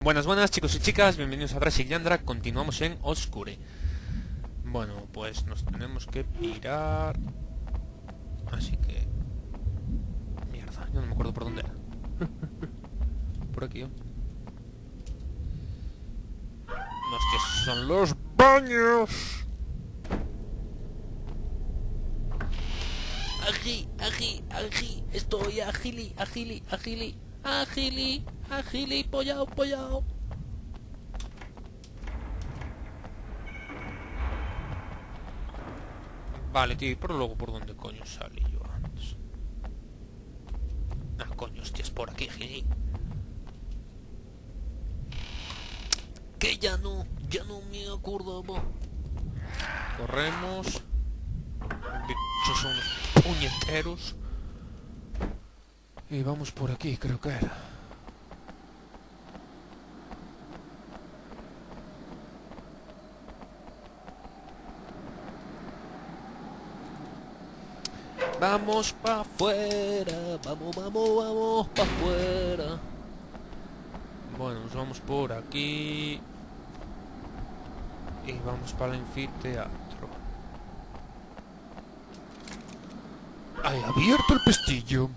Buenas, buenas chicos y chicas, bienvenidos a Drasig Yandra, continuamos en Oscure. Bueno, pues nos tenemos que pirar... Así que... Mierda, yo no me acuerdo por dónde era. por aquí, ¿eh? Hostias, son los baños. Agi, agi, agi, estoy agili, agili, agili, agili, agili, pollao, pollao. Vale, tío, pero luego por dónde coño salí yo antes. Ah, coño, hostias, por aquí, gili. Que ya no, ya no me acordaba. Corremos. Bichos son puñeteros. Y vamos por aquí, creo que era. Vamos pa' afuera, vamos, vamos, vamos pa' afuera. Bueno, nos vamos por aquí. Y vamos para el anfiteatro. ¡Hay abierto el pestillo!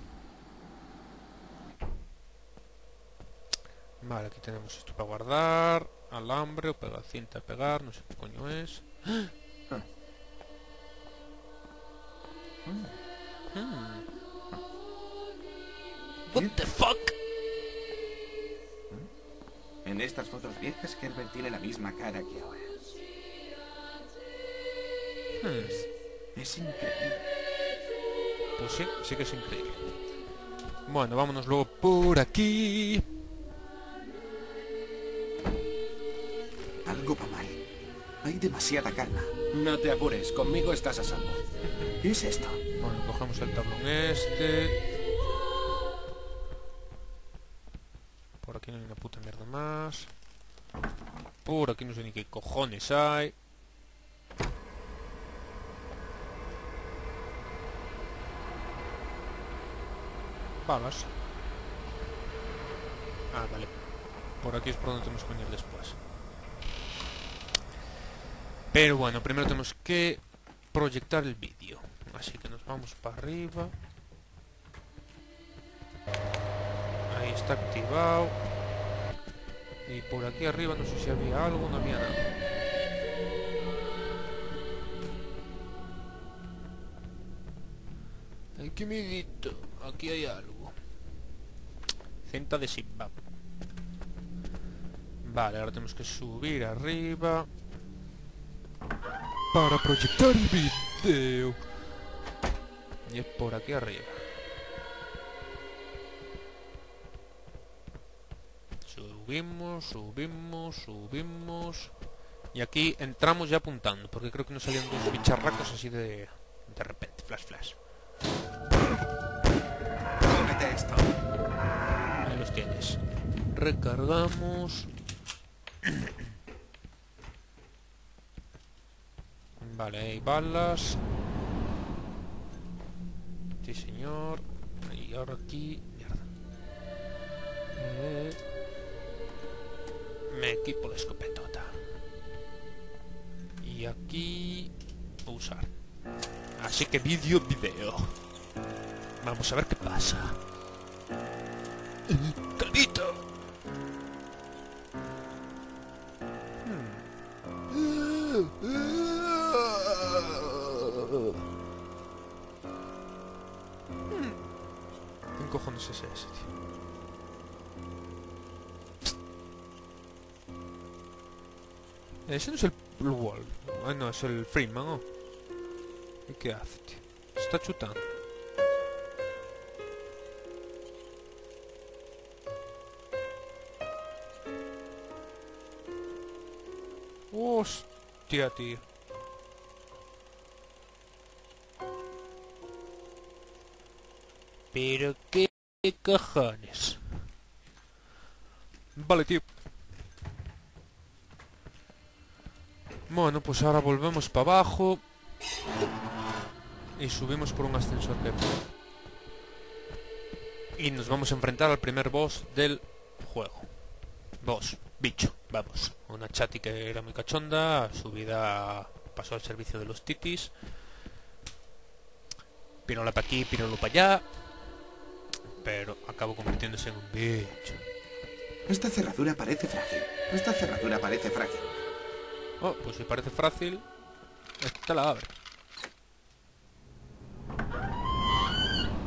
Vale, aquí tenemos esto para guardar. Alambre o pegar cinta a pegar, no sé qué coño es. What the fuck? En estas fotos viejas, Herbert tiene la misma cara que ahora. Hmm. Es increíble. Pues sí, sí que es increíble. Bueno, vámonos luego por aquí. Algo va mal. Hay demasiada calma. No te apures, conmigo estás a salvo. ¿Qué es esto? Bueno, cogemos el tablón este. Por aquí no hay una puta mierda más. Por aquí no sé ni qué cojones hay. Balas. Ah, vale. Por aquí es por donde tenemos que venir después. Pero bueno, primero tenemos que proyectar el vídeo. Así que nos vamos para arriba. Ahí está activado. Y por aquí arriba no sé si había algo, no había nada. Ay, qué miedito. Aquí hay algo. Cinta de Simba. Vale, ahora tenemos que subir arriba. Para proyectar el vídeo. Y es por aquí arriba. Subimos, subimos, subimos. Y aquí entramos ya apuntando, porque creo que nos salían dos bicharracos así de... De repente, flash, flash. Cómete esto. Ahí los tienes. Recargamos. Vale, hay balas. Sí, señor. Y ahora aquí... Mierda. Eh, Me equipo la escopetota. Y aquí... Usar. Así que vídeo, video. Vamos a ver qué pasa. Ese no es el Blue Wall. Ah, no, es el Freeman, ¿no? ¿Y qué hace, tío? Se está chutando. Hostia, tío. Pero qué cojones. Vale, tío. Bueno, pues ahora volvemos para abajo. Y subimos por un ascensor que... Y nos vamos a enfrentar al primer boss del juego. Vos, bicho, vamos. Una chati que era muy cachonda, su vida pasó al servicio de los titis. Pirola para aquí, pirola para allá. Pero acabó convirtiéndose en un bicho. Esta cerradura parece frágil. Esta cerradura parece frágil. Oh, pues si parece fácil, esta la abre.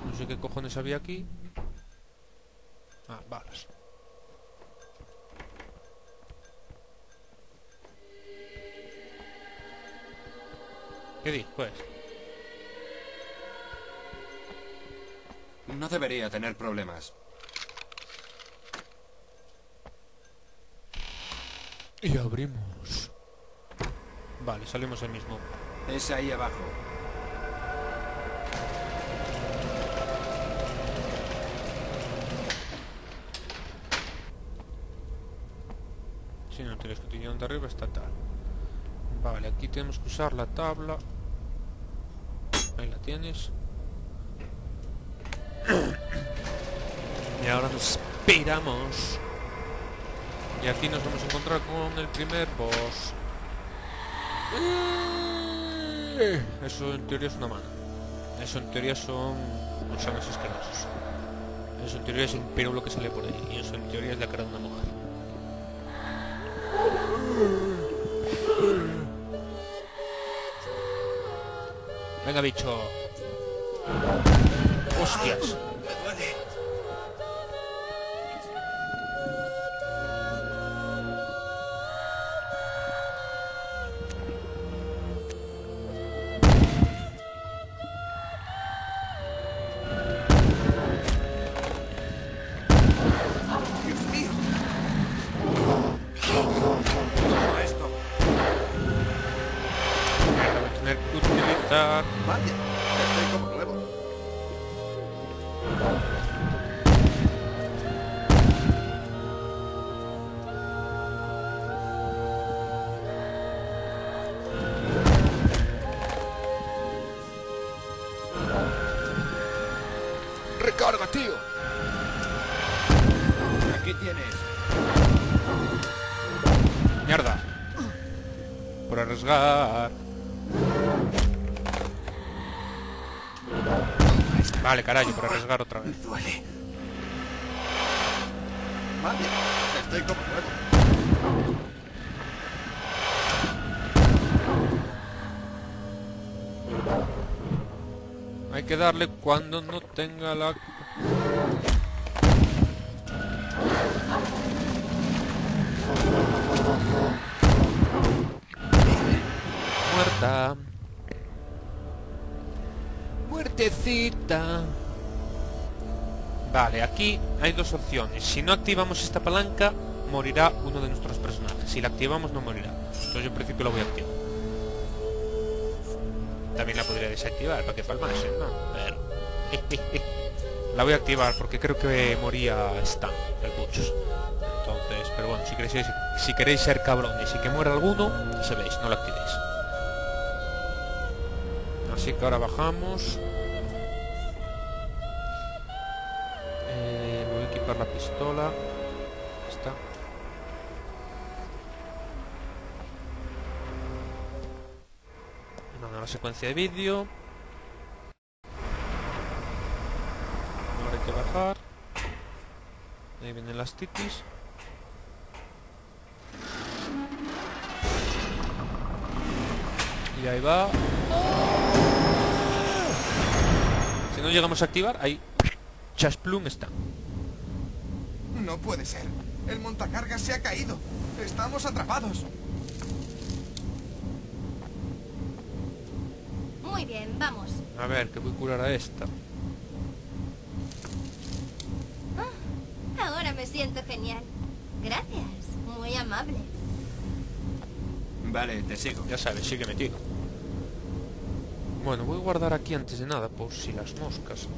No sé qué cojones había aquí. Ah, balas. ¿Qué dijo, pues? No debería tener problemas. Y abrimos. Vale, salimos el mismo. Es ahí abajo. Si no tienes que tirar de arriba, está tal. Vale, aquí tenemos que usar la tabla. Ahí la tienes. Y ahora nos piramos. Y aquí nos vamos a encontrar con el primer boss. Eso en teoría es una mano. Eso en teoría son gusanos asquerosos. Eso en teoría es un pirulo que sale por ahí. Y eso en teoría es la cara de una mujer. Venga, bicho. Hostias. Vale, carajo, por arriesgar otra Me vez. duele. Vaya, estoy como nuevo. Hay que darle cuando no tenga la... Muerta. Vale, aquí hay dos opciones. Si no activamos esta palanca, morirá uno de nuestros personajes. Si la activamos, no morirá. Entonces yo en principio la voy a activar. También la podría desactivar para que palmase, ¿no? Pero... la voy a activar porque creo que moría Stan, el Buchos. Entonces, pero bueno, si queréis, si queréis ser cabrones y que muera alguno, ya sabéis, no la activéis. Así que ahora bajamos. Pistola. Ya está. Una nueva secuencia de vídeo. Ahora hay que bajar. Ahí vienen las titis. Y ahí va. Si no llegamos a activar, ahí. Chasplum está. No puede ser. El montacargas se ha caído. Estamos atrapados. Muy bien, vamos. A ver, que voy a curar a esta. Ahora me siento genial. Gracias, muy amable. Vale, te sigo. Ya sabes, sigue metido. Bueno, voy a guardar aquí antes de nada, por si las moscas.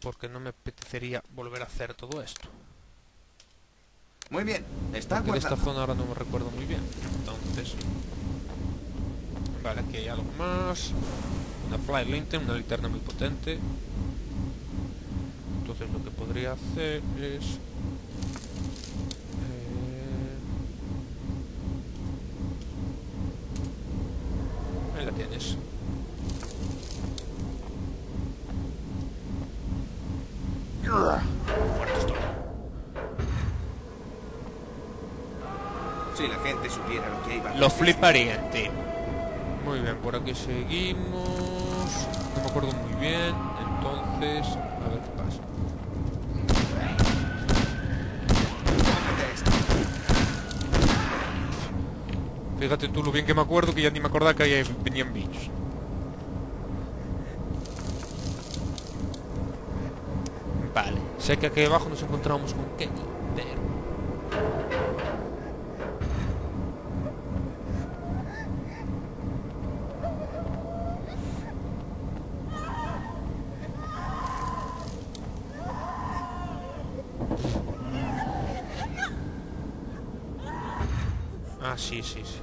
Porque no me apetecería volver a hacer todo esto. Muy bien, está guardado. esta zona ahora no me recuerdo muy bien. Entonces... Vale, aquí hay algo más. Una fly lantern, una linterna muy potente. Entonces lo que podría hacer es... Eh, ahí la tienes. Lo fliparían, tío. Muy bien, por aquí seguimos. No me acuerdo muy bien. Entonces, a ver qué pasa. Fíjate tú lo bien que me acuerdo que ya ni me acordaba que ahí venían bichos. Vale, sé que aquí abajo nos encontramos con Kenny, pero... Ah, sí, sí, sí.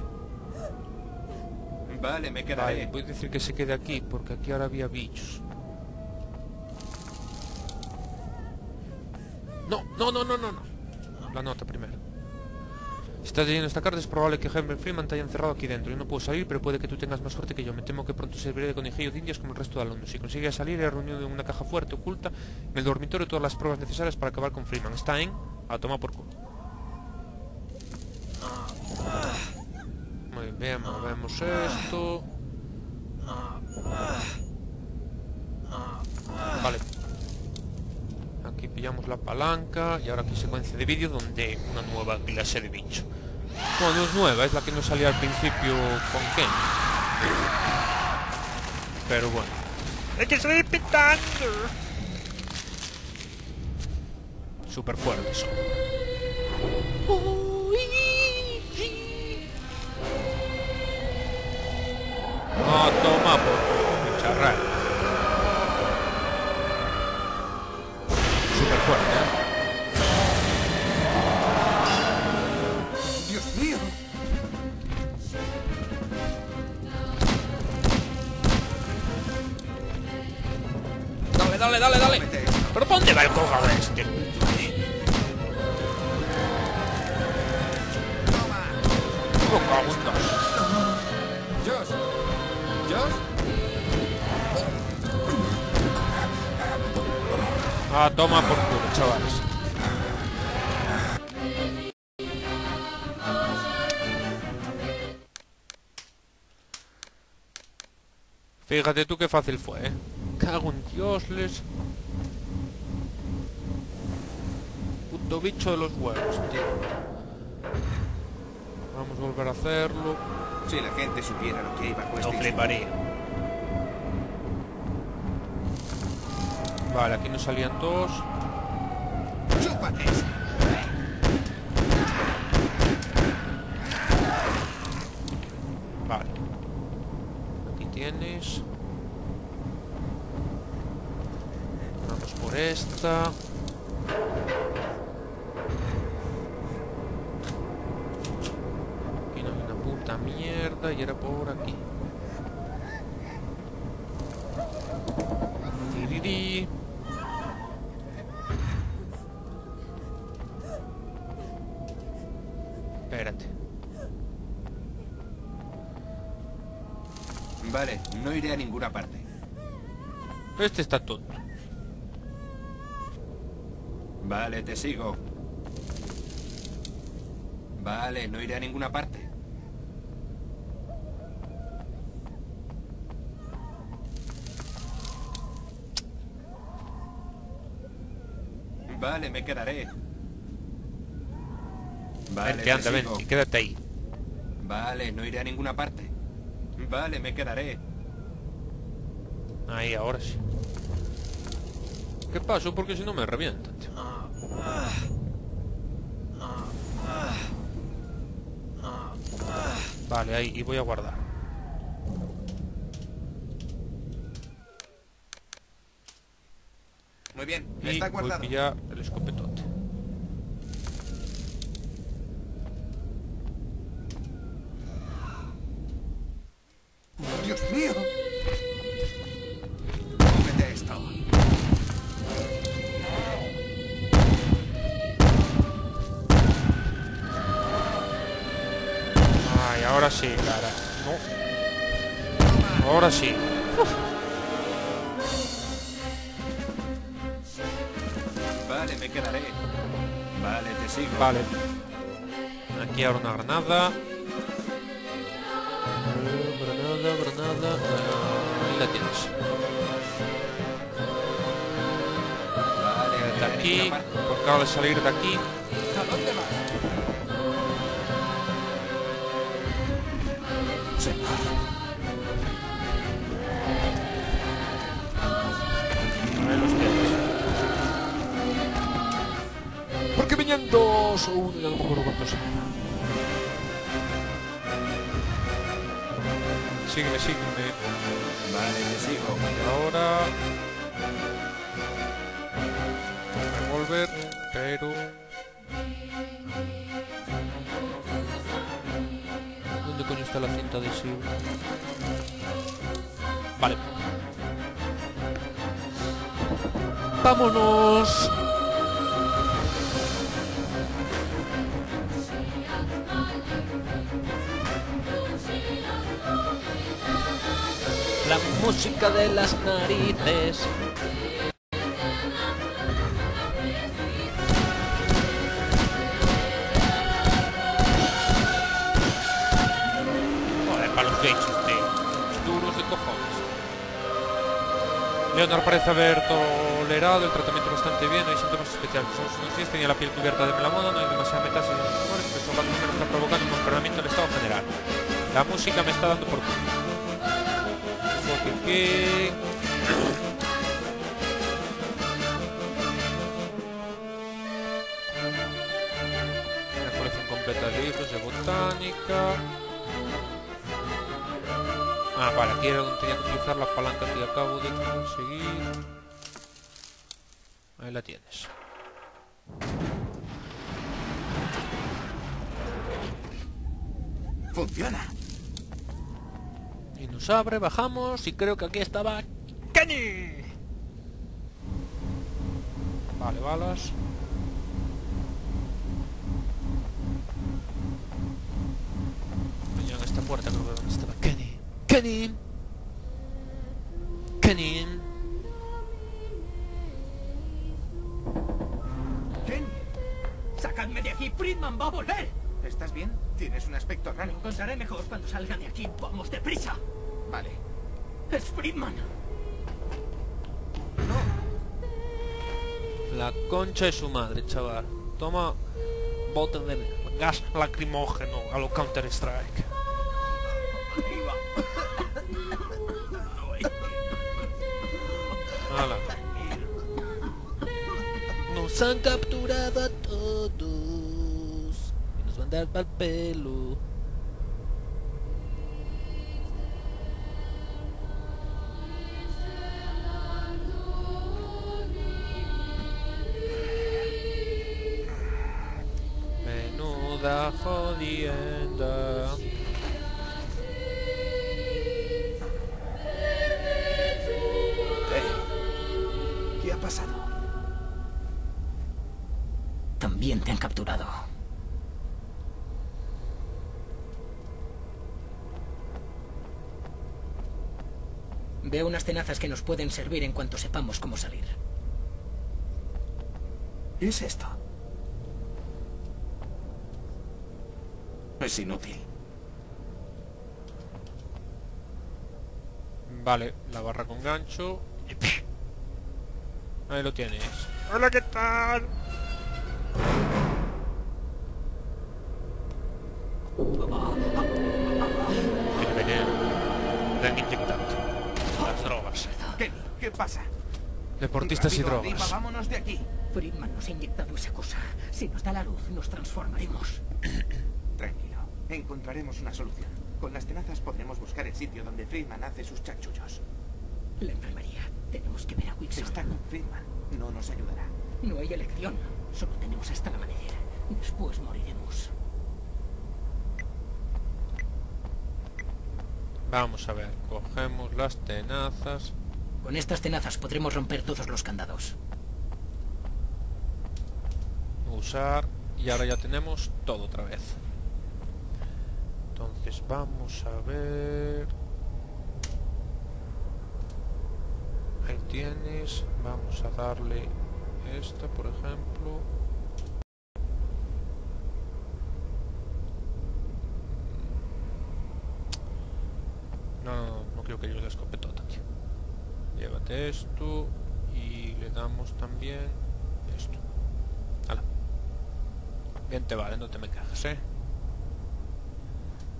Vale, me Vale, quedaré. voy a decir que se quede aquí, porque aquí ahora había bichos. No, no, no, no, no, no. La nota primero. Si estás leyendo esta carta es probable que Henry Freeman te haya encerrado aquí dentro. Yo no puedo salir, pero puede que tú tengas más suerte que yo. Me temo que pronto serviré de conejillo de indias como el resto de alumnos. Si consigues salir, he reunido en una caja fuerte, oculta, en el dormitorio todas las pruebas necesarias para acabar con Freeman. Está en... A tomar por culo. Muy esto. Vale. Aquí pillamos la palanca y ahora aquí secuencia de vídeo donde una nueva clase de bicho. Bueno, no es nueva, es la que nos salía al principio con Ken. Pero bueno. ¡Es que estoy pitando! Súper fuerte. No, toma por. Súper fuerte, ¿eh? Dios mío. Dale, dale, dale, dale. ¿Pero dónde va el colgado este? Ah, toma por culo, chavales. Fíjate tú qué fácil fue, ¿eh? Cago en Dios, les... Puto bicho de los huevos, tío. Vamos a volver a hacerlo. Si la gente supiera lo que hay bajo No este fliparía. Vale, aquí nos salían dos. Chúpate. Vale. Aquí tienes. Vamos por esta. Aquí no hay una puta mierda y era por aquí. Espérate. Vale, no iré a ninguna parte. Este está tonto. Vale, te sigo. Vale, no iré a ninguna parte. Vale, me quedaré. Vale, vente, te anda, sigo. ven, y quédate ahí. Vale, no iré a ninguna parte. Vale, me quedaré. Ahí, ahora sí. ¿Qué pasó? Porque si no me revientan. tío. Vale, ahí, y voy a guardar. Muy bien, Y está voy a guardado. el escopetote. Dios mío. Cómete esto. Ay, ahora sí, cara. No. Ahora sí. Vale, quedaré. Vale, te sigo. Vale. Aquí ahora una granada. Granada, granada. ah, Ahí la tienes. Vale, De aquí. Porque acabo de salir de aquí. ¿A dónde vas? Señor. Porque venían dos o uno, ya no me acuerdo cuántos eran. Sígueme, sígueme. Vale, sigo. Ahora... Revolver, pero... ¿Dónde coño está la cinta adhesiva? Vale. ¡Vámonos! La música de las narices. Joder, para los gachos, tío. Duros de cojones. Leonard parece haber tolerado el tratamiento bastante bien, no hay síntomas especiales. Unos días tenía la piel cubierta de melamona, no hay demasiada metástasis en los tumores, pero menos está provocando un empeoramiento del estado general. La música me está dando por culo. Que... Una colección completa de libros de botánica. Ah, vale, aquí era donde tenía que utilizar la palanca que acabo de conseguir. Ahí la tienes. Funciona. Nos abre, bajamos y creo que aquí estaba Kenny. Vale, balas. En esta puerta creo que donde estaba Kenny. Kenny. Kenny. ¿Quién? ¡Sacadme de aquí! ¡Friedman va a volver! ¿Estás bien? Tienes un aspecto Lo raro. encontraré mejor cuando salga de aquí. ¡Vamos deprisa! ¡Es Friedman! La concha de su madre, chaval. Toma bote de gas lacrimógeno a lo Counter-Strike. ¡Arriba! Hala. Nos han capturado a todos. Y nos van a dar pa'l pelo. Veo unas tenazas que nos pueden servir en cuanto sepamos cómo salir. ¿Qué es esto? Es inútil. Vale, la barra con gancho. Ahí lo tienes. Hola, ¿qué tal? Deportistas y drogas. vámonos de aquí. Friedman nos ha inyectado esa cosa. Si nos da la luz, nos transformaremos. Tranquilo, encontraremos una solución. Con las tenazas podremos buscar el sitio donde Friedman hace sus chanchullos. La enfermería. Tenemos que ver a Wilson. Está con Friedman. No nos ayudará. No hay elección. Solo tenemos hasta el amanecer. Después moriremos. Vamos a ver. Cogemos las tenazas. Con estas tenazas podremos romper todos los candados. Usar y ahora ya tenemos todo otra vez. Entonces vamos a ver... Ahí tienes. Vamos a darle esta, por ejemplo. También esto. Hala. Bien te vale, no te me cajas, ¿eh?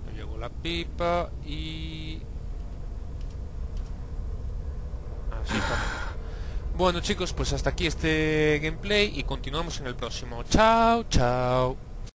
Me llevo la pipa y... Así está. Bueno chicos, pues hasta aquí este gameplay y continuamos en el próximo. Chao, chao.